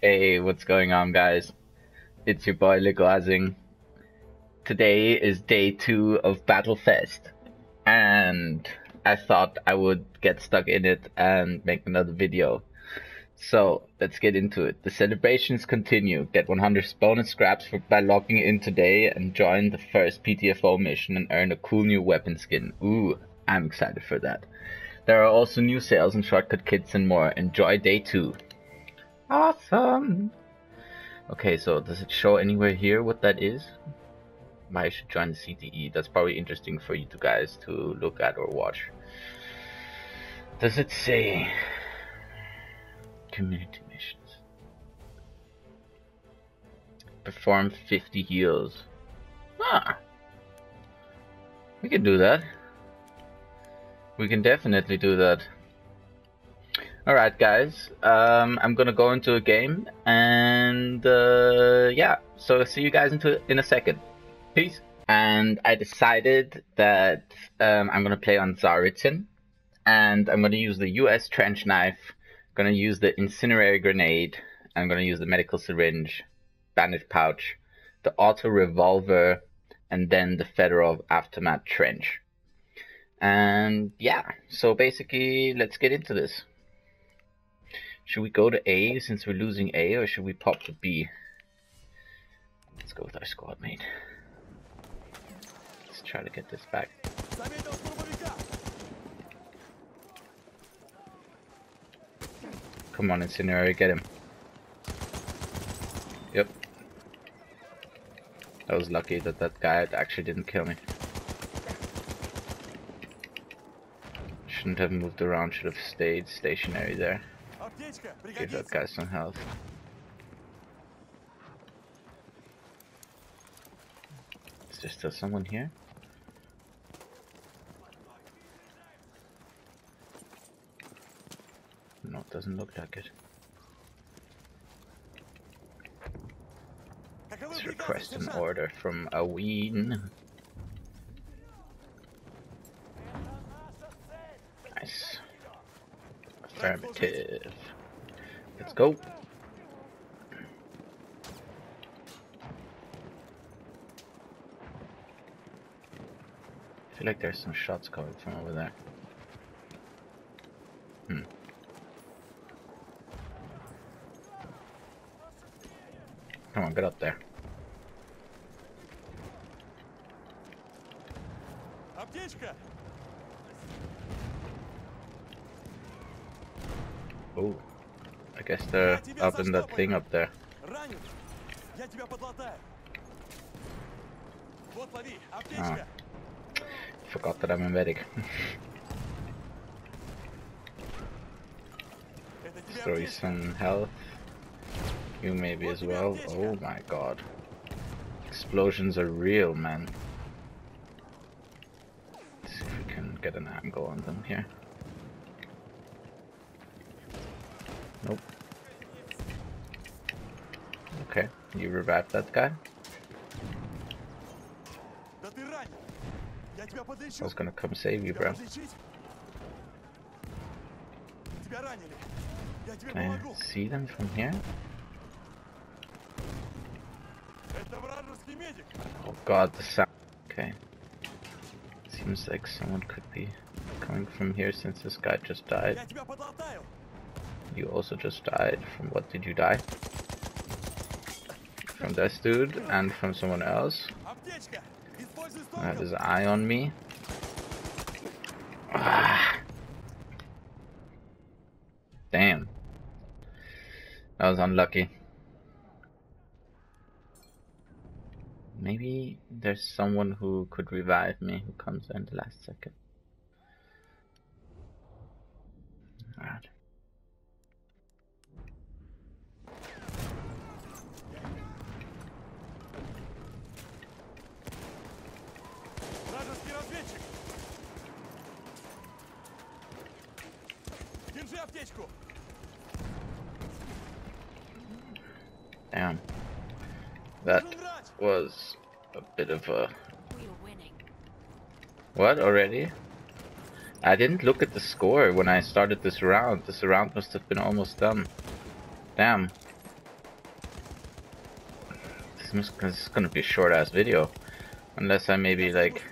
Hey, what's going on, guys? It's your boy LeGoasing. Today is day two of Battlefest, and I thought I would get stuck in it and make another video. So let's get into it. The celebrations continue. Get 100 bonus scraps for, by logging in today and join the first PTFO mission and earn a cool new weapon skin. Ooh, I'm excited for that. There are also new sales and shortcut kits and more. Enjoy day two. Awesome! Okay, so does it show anywhere here what that is? I should join the CTE. That's probably interesting for you two guys to look at or watch. Does it say community missions? Perform 50 heals. Ah, we can do that. We can definitely do that. Alright guys, um, I'm gonna go into a game and uh, yeah, so see you guys into in a second. Peace. And I decided that um, I'm gonna play on Tsaritsyn and I'm gonna use the US trench knife, gonna use the incendiary grenade, I'm gonna use the medical syringe, bandage pouch, the auto revolver, and then the federal aftermath trench. And yeah, so basically, let's get into this. Should we go to A since we're losing A, or should we pop to B? Let's go with our squad mate. Let's try to get this back. Come on, Incendiary, get him. Yep. I was lucky that that guy actually didn't kill me. Shouldn't have moved around, should have stayed stationary there. Give that guy some health. Is there still someone here? No, it doesn't look like it. Let's request an order from Aween. Nice. Affirmative. Let's go. I feel like there's some shots coming from over there. Hmm. Come on, get up there. Oh, Guess up in that thing up there. Ah, forgot that I'm a medic. Throw you some health. You maybe as well. Oh my god. Explosions are real, man. Let's see if we can get an angle on them here. Nope. Okay, you revived that guy. I was gonna come save you, bro. Can I see them from here? Oh god, the sound. Okay. Seems like someone could be coming from here since this guy just died. You also just died. From what did you die? From this dude and from someone else. I have his eye on me. Ah. Damn. That was unlucky. Maybe there's someone who could revive me who comes in the last second. Alright. Damn. That was a bit of a... What, already? I didn't look at the score when I started this round. This round must have been almost done. Damn. This is gonna be a short ass video. Unless I maybe like...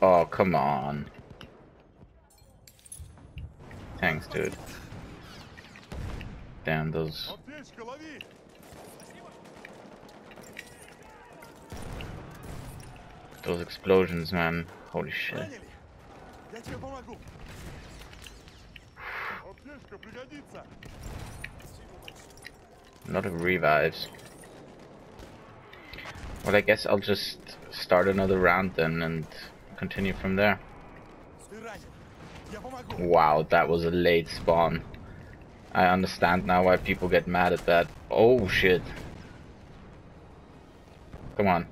Oh, come on. Thanks, dude. Damn, those... Those explosions, man. Holy shit. A revives. Well, I guess I'll just start another round then and continue from there. Wow, that was a late spawn. I understand now why people get mad at that. Oh shit. Come on.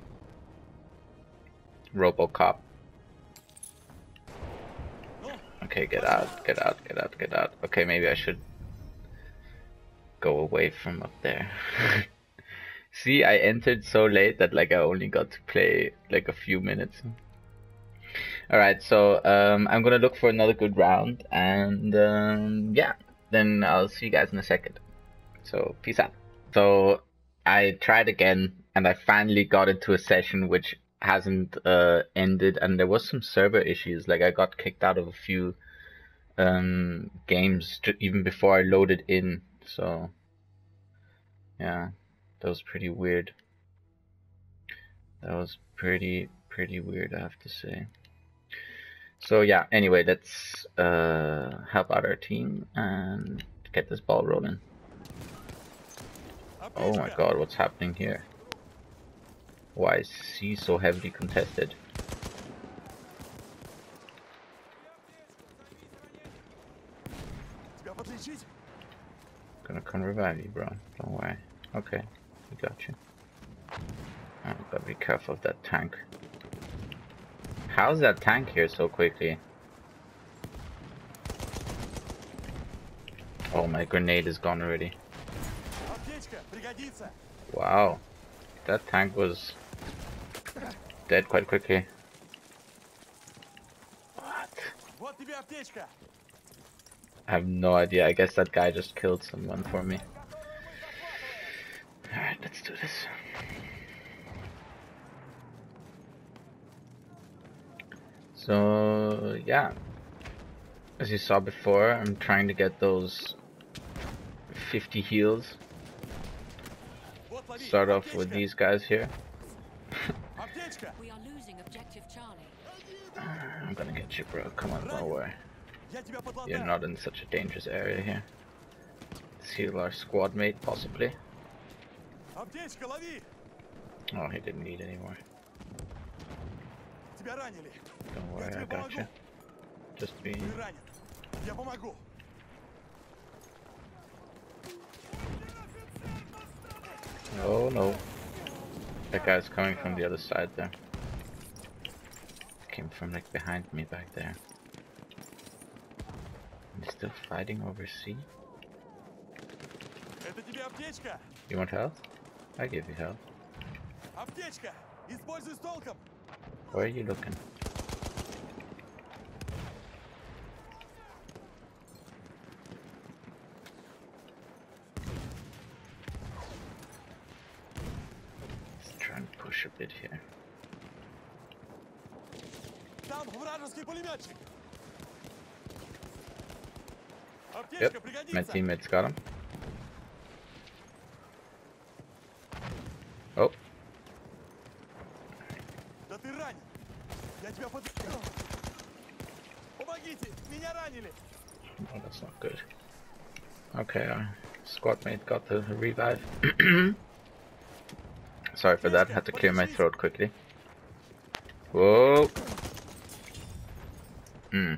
Robocop. Okay, get out, get out, get out, get out. Okay, maybe I should go away from up there. See, I entered so late that like I only got to play like a few minutes. Alright, so um, I'm gonna look for another good round and um, yeah, then I'll see you guys in a second. So, peace out. So, I tried again and I finally got into a session which hasn't uh, ended and there was some server issues like I got kicked out of a few um, games even before I loaded in so yeah that was pretty weird that was pretty pretty weird I have to say so yeah anyway let's uh, help out our team and get this ball rolling oh my god what's happening here why is C so heavily contested? Gonna come revive you, bro. Don't worry. Okay, we got you. Oh, gotta be careful of that tank. How's that tank here so quickly? Oh, my grenade is gone already. Wow. That tank was dead quite quickly. What? I have no idea. I guess that guy just killed someone for me. Alright, let's do this. So, yeah. As you saw before, I'm trying to get those 50 heals. Start off with these guys here. I'm gonna get you, bro. Come on, don't worry. You're not in such a dangerous area here. Let's heal our squad mate, possibly. Oh, he didn't need any anymore. Don't worry, I got you. Just be. Oh no. That guy's coming from the other side there came from like behind me back there. He's still fighting over C? You want help? I give you help. Where are you looking? Let's try and push a bit here. Yep, my teammates got him. Oh. Oh, that's not good. Okay, our squad mate got the revive. Sorry for that, had to clear my throat quickly. Whoa! Hmm.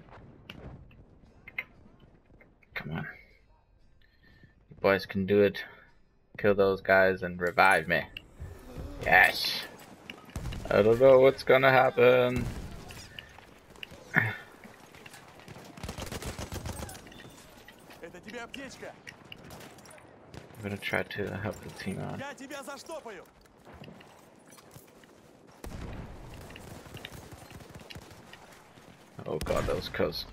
Come on. You boys can do it. Kill those guys and revive me. Yes. I don't know what's gonna happen. I'm gonna try to help the team out. Oh god, that was close.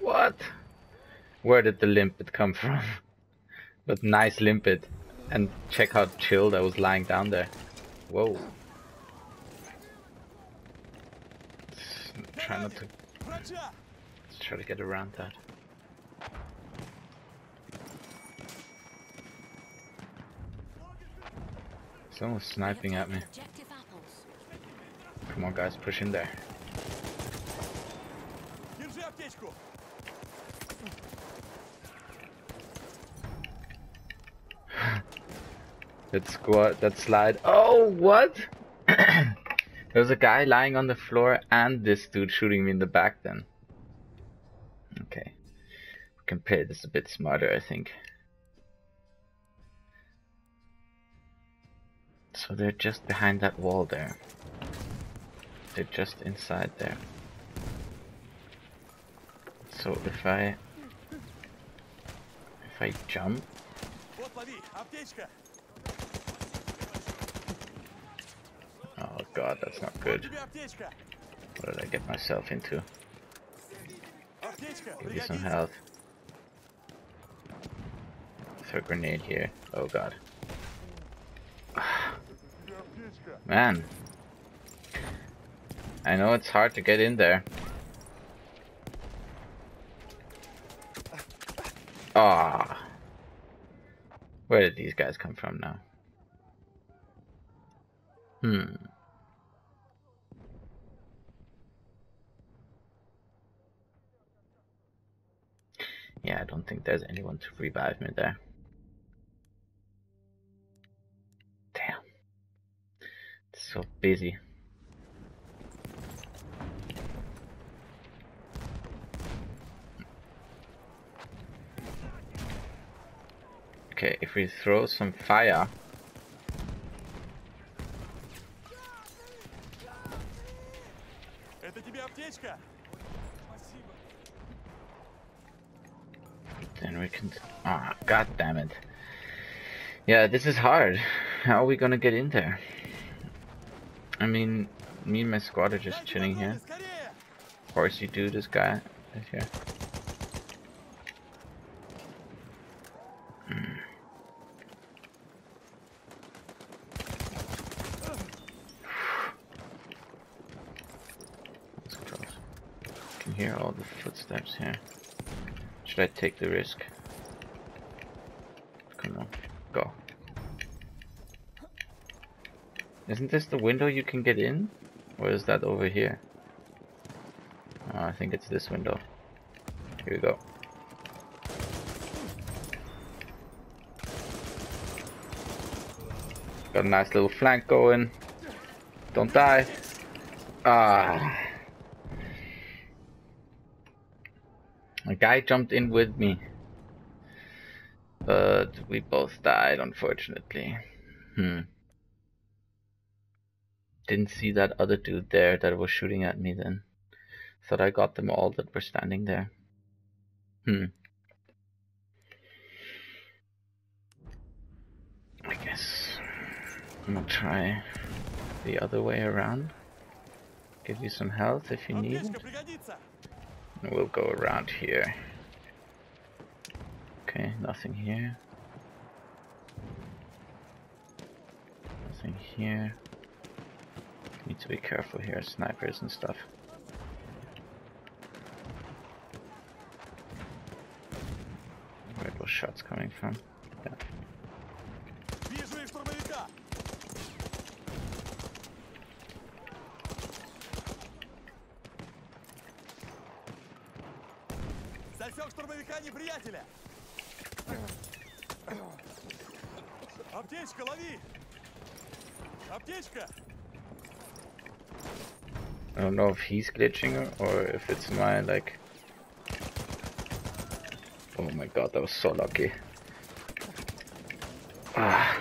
What? Where did the limpet come from? but nice limpet. And check how chilled I was lying down there. Whoa. Try not to... Let's try to get around that. Someone's sniping at me. Come on guys, push in there. that squat, that slide. Oh, what? There's a guy lying on the floor and this dude shooting me in the back then. Okay. We can play this a bit smarter, I think. So they're just behind that wall there. They're just inside there. So if I... If I jump... Oh god, that's not good. What did I get myself into? Give me some health. Throw a grenade here. Oh god. Man. I know it's hard to get in there. Ah. Where did these guys come from now? Hmm. Yeah, I don't think there's anyone to revive me there. so busy. Okay, if we throw some fire Then we can... Ah, god damn it. Yeah, this is hard. How are we gonna get in there? I mean, me and my squad are just chilling here. Of course you do, this guy is here. Hmm. That's can hear all the footsteps here. Should I take the risk? Isn't this the window you can get in? Or is that over here? Oh, I think it's this window. Here we go. Got a nice little flank going. Don't die. Ah. A guy jumped in with me. But we both died, unfortunately. Hmm didn't see that other dude there that was shooting at me then. So I got them all that were standing there. Hmm. I guess I'm gonna try the other way around. Give you some health if you need it. And we'll go around here. Okay, nothing here. Nothing here. Need to be careful here, snipers and stuff. Where are those shots coming from? Yeah. Вижу их штурмовика! Засек штурмовика неприятеля! Аптечка, лови! Аптечка! I don't know if he's glitching or, if it's my like. Oh my god, that was so lucky. Ah.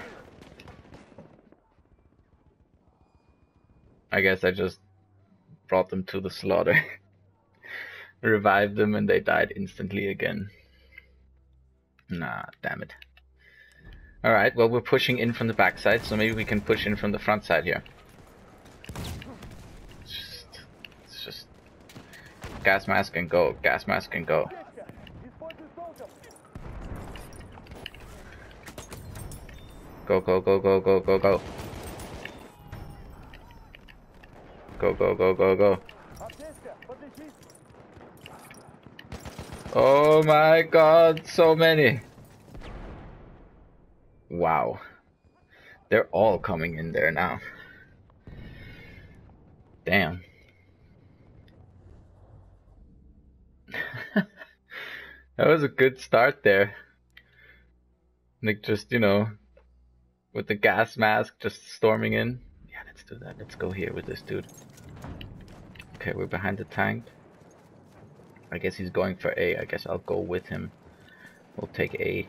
I guess I just brought them to the slaughter. Revived them and they died instantly again. Nah, damn it. Alright, well we're pushing in from the backside, so maybe we can push in from the front side here. It's just, it's just gas mask and go, gas mask and go. Go, go, go, go, go, go, go. Go, go, go, go, go. Oh my god, so many. Wow. They're all coming in there now. Damn. that was a good start there. Like just, you know, with the gas mask just storming in. Yeah, let's do that. Let's go here with this dude. Okay, we're behind the tank. I guess he's going for A. I guess I'll go with him. We'll take A.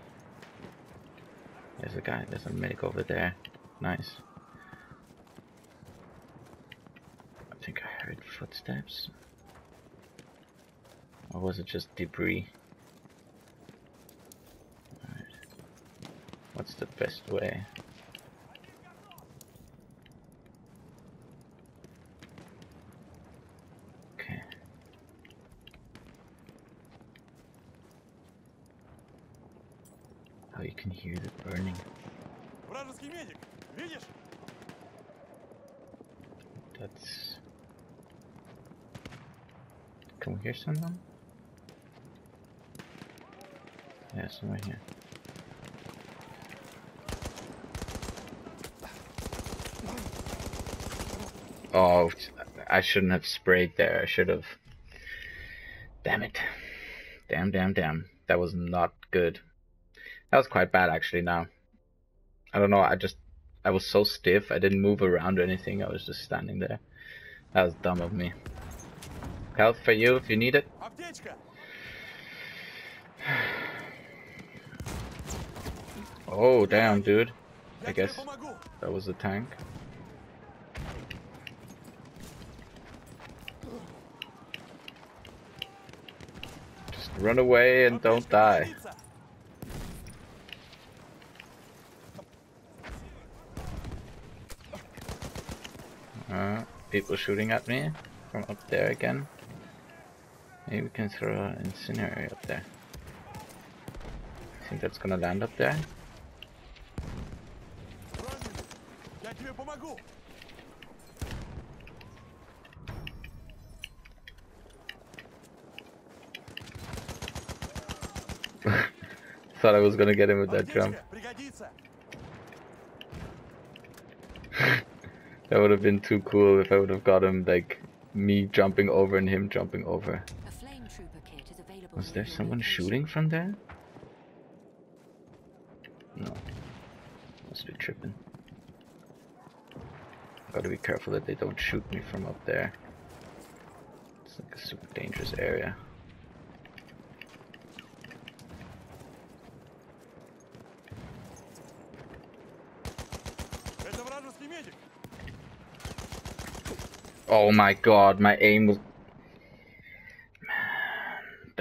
There's a guy, there's a medic over there. Nice. I think I heard footsteps. Or was it just debris? What's the best way? Okay. Oh, you can hear the burning. That's... Can we hear someone? Yeah, someone here. Oh, I shouldn't have sprayed there. I should have. Damn it. Damn, damn, damn. That was not good. That was quite bad actually now. I don't know, I just I was so stiff, I didn't move around or anything, I was just standing there. That was dumb of me. Health for you if you need it. Oh, damn, dude. I guess that was a tank. Just run away and don't die. Uh, people shooting at me from up there again. Maybe we can throw an incendiary up there. I think that's gonna land up there. go. Thought I was gonna get him with that jump. that would have been too cool if I would have got him like me jumping over and him jumping over. Was there someone shooting from there? careful that they don't shoot me from up there. It's like a super dangerous area. Oh my god, my aim was—that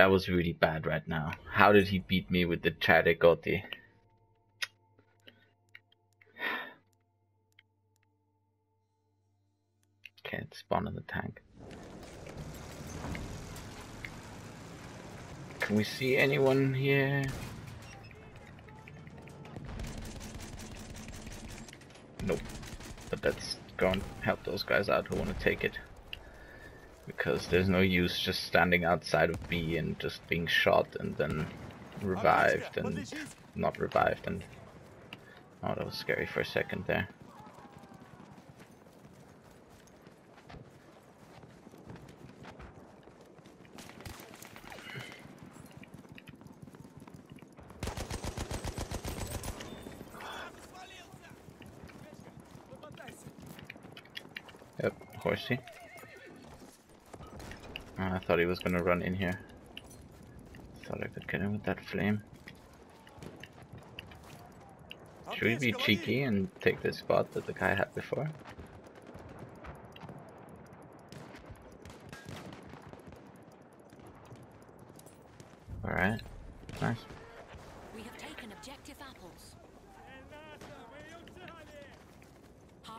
was really bad right now. How did he beat me with the Cei-Rigotti? can't spawn in the tank. Can we see anyone here? Nope. But let's go and help those guys out who want to take it. Because there's no use just standing outside of B and just being shot and then revived and not revived and... Oh, that was scary for a second there. thought he was gonna run in here. Thought I could get him with that flame. Should we be cheeky and take the spot that the guy had before? Alright, nice. We have taken objective apples.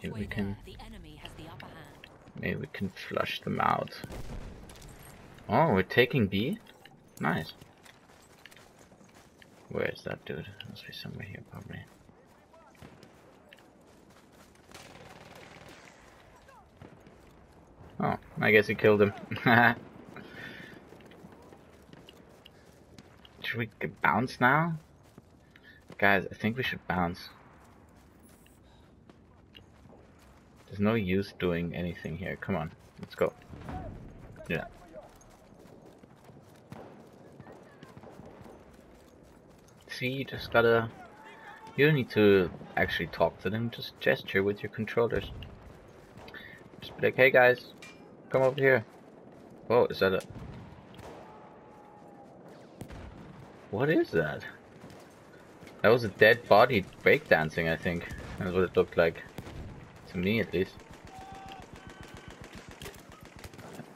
Maybe we can, maybe we can flush them out. Oh, we're taking B? Nice. Where is that dude? Must be somewhere here, probably. Oh, I guess he killed him. should we bounce now? Guys, I think we should bounce. There's no use doing anything here. Come on, let's go. Yeah. see, you just gotta... You don't need to actually talk to them, just gesture with your controllers. Just be like, hey guys, come over here. Whoa, is that a... What is that? That was a dead body breakdancing, I think. That's what it looked like. To me, at least.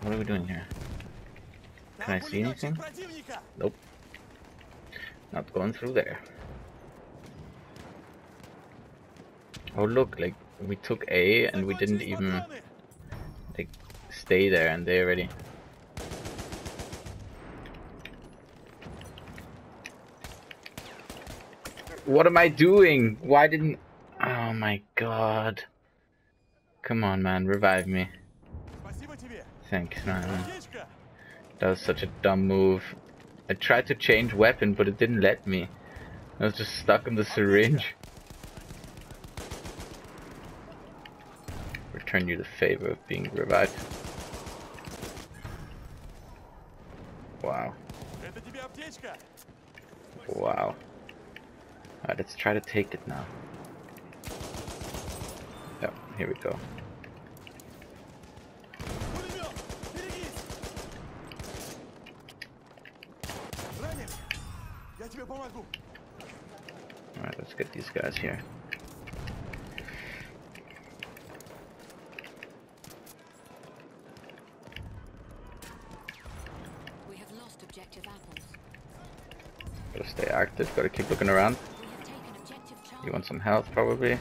What are we doing here? Can I see anything? Nope. Not going through there. Oh look, like we took A and we didn't even like stay there and they already What am I doing? Why didn't Oh my god. Come on man, revive me. Thanks man. That was such a dumb move. I tried to change weapon, but it didn't let me. I was just stuck in the syringe. Return you the favor of being revived. Wow. Wow. Alright, let's try to take it now. Yep, here we go. Alright, let's get these guys here. We have lost objective apples. Gotta stay active, gotta keep looking around. You want some health probably.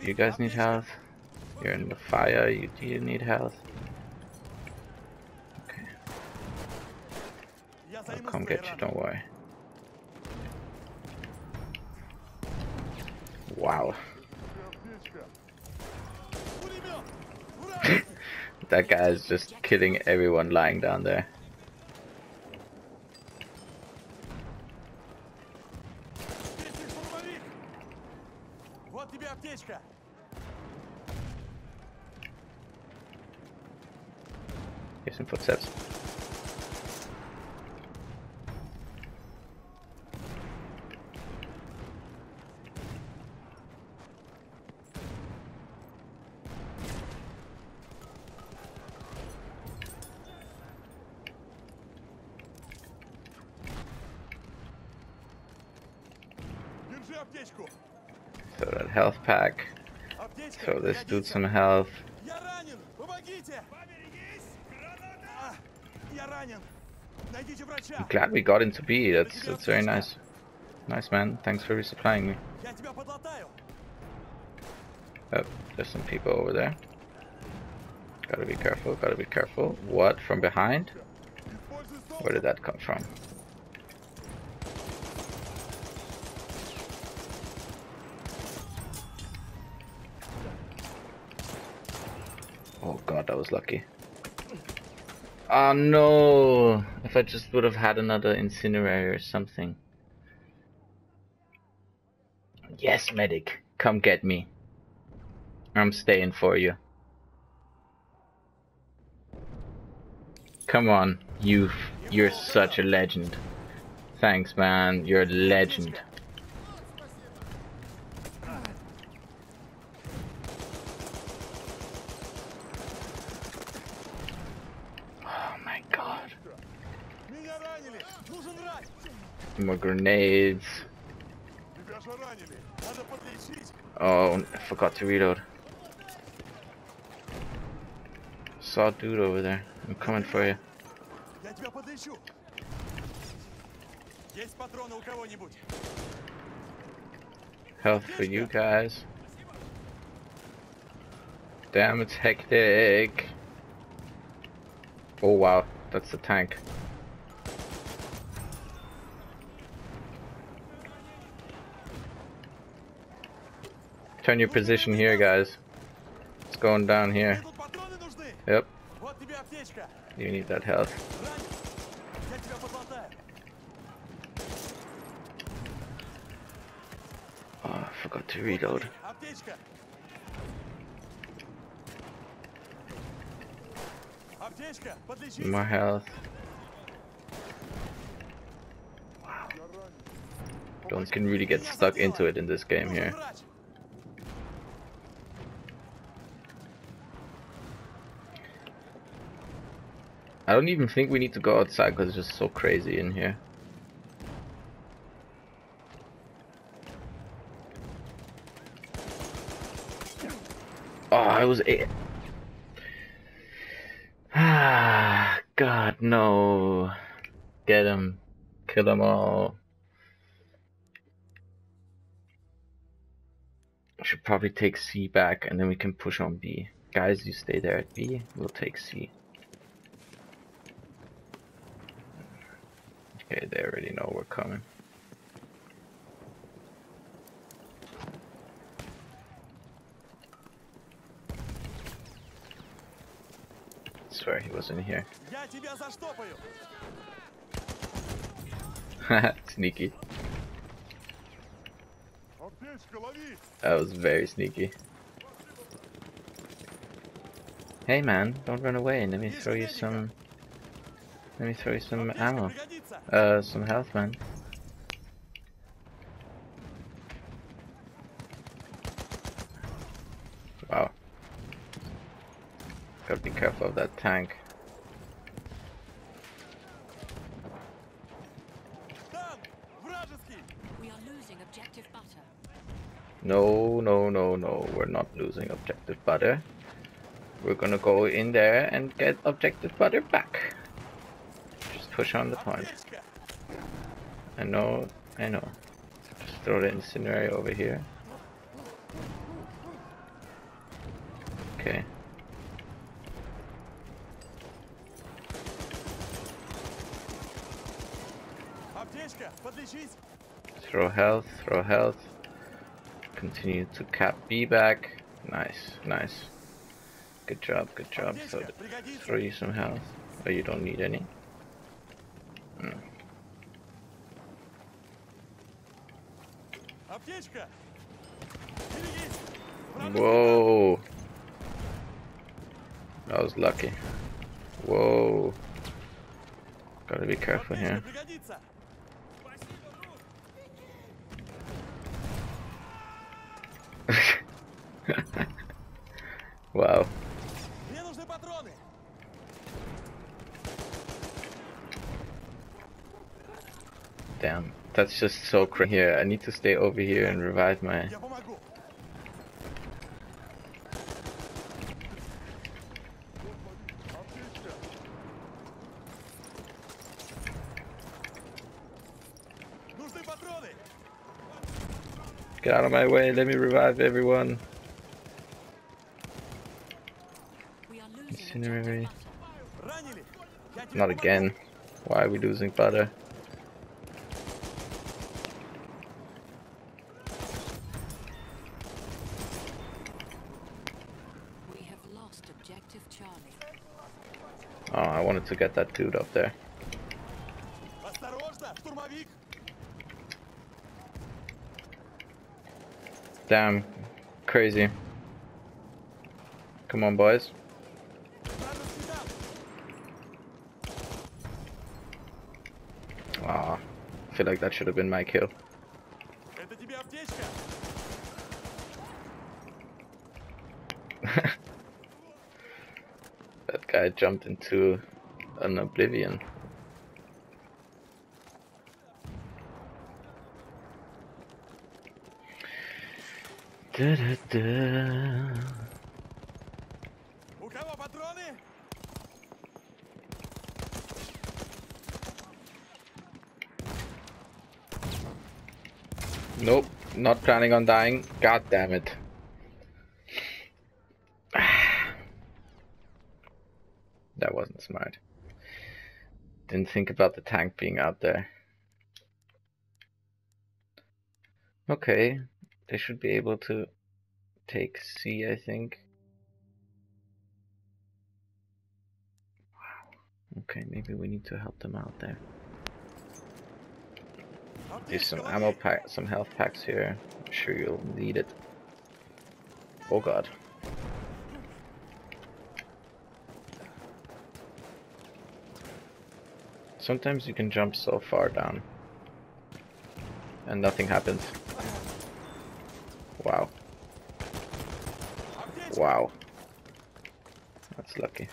You guys need health. You're in the fire, you, you need health. don't. Wow. that guy is just killing everyone lying down there. So that health pack. So this dude some health. I'm glad we got into B. That's that's very nice. Nice man. Thanks for resupplying me. Oh, there's some people over there. Gotta be careful. Gotta be careful. What from behind? Where did that come from? Was lucky. Oh no! If I just would have had another incinerator or something. Yes, medic, come get me. I'm staying for you. Come on, you. You're such a legend. Thanks, man. You're a legend. more grenades. Oh, I forgot to reload. Saw dude over there. I'm coming for you. Health for you guys. Damn, it's hectic. Oh wow, that's the tank. Turn your position here, guys. It's going down here. Yep. You need that health. Oh, I forgot to reload. My health. Wow. One can really get stuck into it in this game here. I don't even think we need to go outside because it's just so crazy in here. Oh, I was. Ah, God, no. Get him. Kill them all. I should probably take C back and then we can push on B. Guys, you stay there at B. We'll take C. Okay, they already know we're coming. Sorry, he wasn't here. sneaky. That was very sneaky. Hey man, don't run away, let me throw you some let me throw you some ammo. Uh, some health, man. Wow. Gotta be careful of that tank. No, no, no, no, we're not losing objective butter. We're gonna go in there and get objective butter back push on the pond. I know, I know. Just throw the incendiary over here. Okay. Throw health, throw health. Continue to cap B back. Nice, nice. Good job, good job. So throw you some health. Oh, you don't need any. Whoa. I was lucky. Whoa. Gotta be careful here. wow. That's just so crazy. Here, I need to stay over here and revive my... Get out of my way, let me revive everyone. Incinerary. Not again. Why are we losing butter? to get that dude up there. Damn, crazy. Come on, boys. Ah, I feel like that should have been my kill. that guy jumped into an oblivion. Da, da, da. Nope, not planning on dying. God damn it. Didn't think about the tank being out there. Okay, they should be able to take C, I think. Wow. Okay, maybe we need to help them out there. There's some ammo pack, some health packs here. I'm sure you'll need it. Oh god. Sometimes you can jump so far down. And nothing happens. Wow. Wow. That's lucky.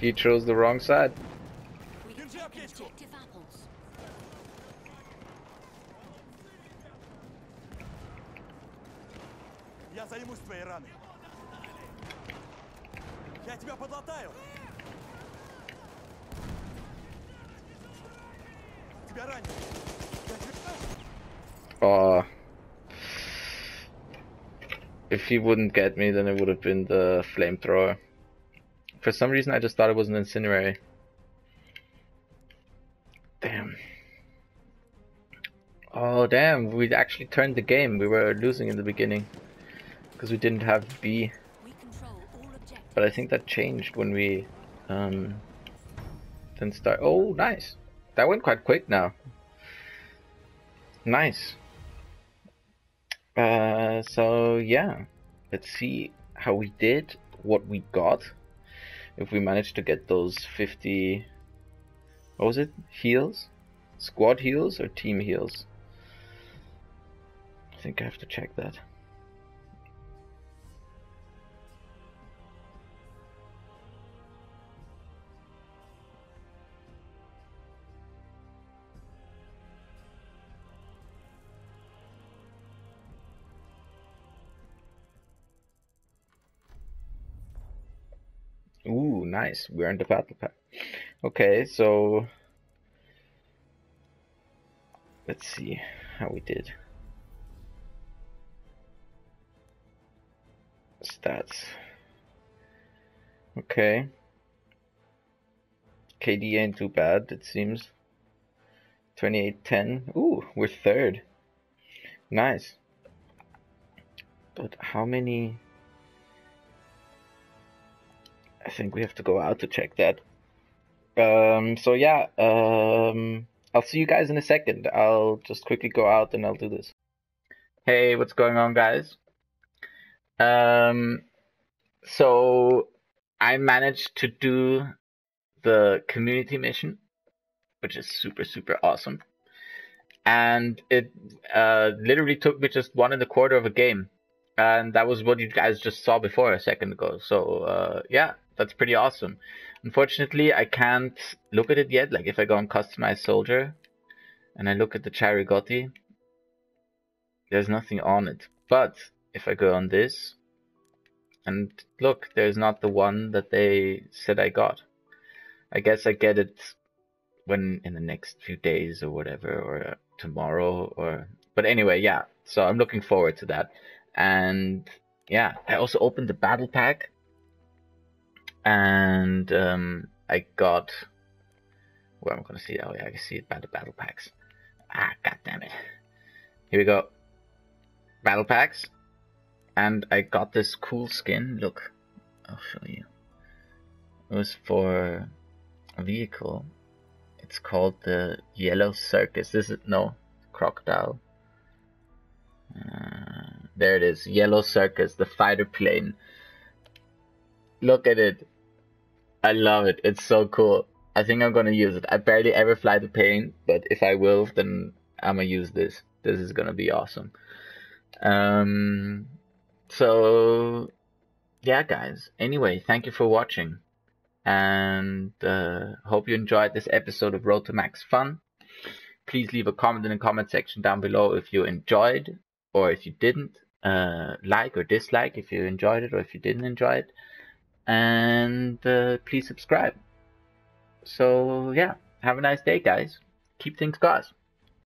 He chose the wrong side. Я займусь твоей раной! Я тебя подлатаю! Тебя ранили! Я тебя... Oh. If he wouldn't get me, then it would have been the flamethrower. For some reason, I just thought it was an incendiary. Damn. Oh, damn. We actually turned the game. We were losing in the beginning. Because we didn't have B. But I think that changed when we um, then start. Oh, nice. That went quite quick now. Nice. Uh, so yeah, let's see how we did, what we got, if we managed to get those 50. What was it? Heals? Squad heals or team heals? I think I have to check that. Nice. We earned the battle pack. Okay, so let's see how we did. Stats. Okay. KD ain't too bad, it seems. 28-10. Ooh, we're third. Nice. But how many... think we have to go out to check that. Um, so yeah, um, I'll see you guys in a second. I'll just quickly go out and I'll do this. Hey, what's going on, guys? Um, so I managed to do the community mission, which is super, super awesome. And it uh, literally took me just one and a quarter of a game. And that was what you guys just saw before a second ago. So, uh, yeah, that's pretty awesome. Unfortunately, I can't look at it yet. Like, if I go on Customize Soldier and I look at the Cei-Rigotti, there's nothing on it. But if I go on this, and look, there's not the one that they said I got. I guess I get it when in the next few days or whatever, or tomorrow, or. But anyway, yeah. So I'm looking forward to that. And yeah, I also opened the battle pack, and um, I got. Where am I gonna see it? Oh yeah, I can see it by the battle packs. Ah, god damn it! Here we go. Battle packs, and I got this cool skin. Look, I'll show you. It was for a vehicle. It's called the Yellow Circus. This is no crocodile. Uh, there it is, Yellow Circus, the fighter plane. Look at it. I love it. It's so cool. I think I'm gonna use it. I barely ever fly the plane, but if I will, then I'm gonna use this. This is gonna be awesome. Um, so yeah, guys. Anyway, thank you for watching, and uh, hope you enjoyed this episode of Road to Max Fun. Please leave a comment in the comment section down below if you enjoyed or if you didn't. Uh, like or dislike if you enjoyed it or if you didn't enjoy it, and uh, please subscribe. So yeah, have a nice day, guys. Keep things crossed.